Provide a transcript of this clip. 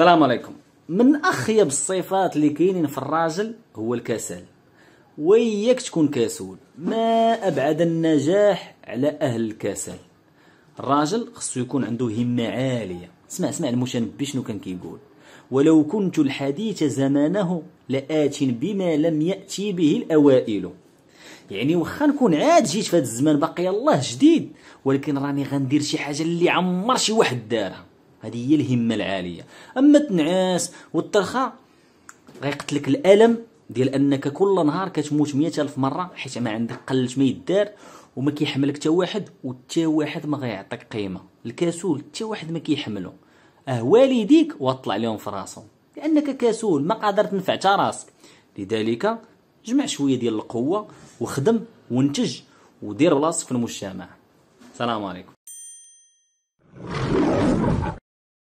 السلام عليكم. من أخيب الصفات اللي كاينين في الراجل هو الكسل. وياك تكون كسول ما أبعد النجاح على أهل الكسل. الراجل خصو يكون عنده همة عالية. اسمع اسمع المشنبي شنو كان كيقول. ولو كنت الحديث زمانه لآت بما لم يأتي به الأوائل. يعني واخا نكون عاد جيت في هذا الزمان باقي الله جديد. ولكن راني غندير شي حاجة اللي عمر شي واحد دارها. هذه هي الهمة العالية. أما التنعاس والترخاء غيقتلك الألم ديال أنك كل نهار كتموت مئة ألف مرة حيت ما عندك قلت ما يدار وما كيحملك حتى واحد وحتى واحد ما غيعطيك قيمة. الكسول حتى واحد ما كيحملو. أه والديك واطلع لهم في راسهم. لأنك كسول ما قادر تنفع حتى راسك. لذلك جمع شوية ديال القوة وخدم وانتج ودير بلاصتك في المجتمع. السلام عليكم.